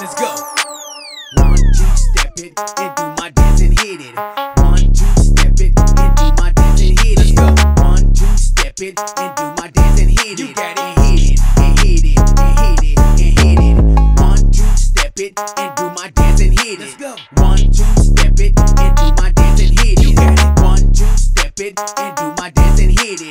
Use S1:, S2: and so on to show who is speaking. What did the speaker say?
S1: Let's go. One, two, step it and do my dance and hit it. One, two, step it and do my dance and hit it. Let's go. One, two, step it and do my dance and hit it. You got it. And hit it and hit it and hit it and hit it. One, two, step it and do my dance and hit it. Let's go. One, two, step it and do my dance and hit it. You got it. One, two, step it and do my dance and hit it.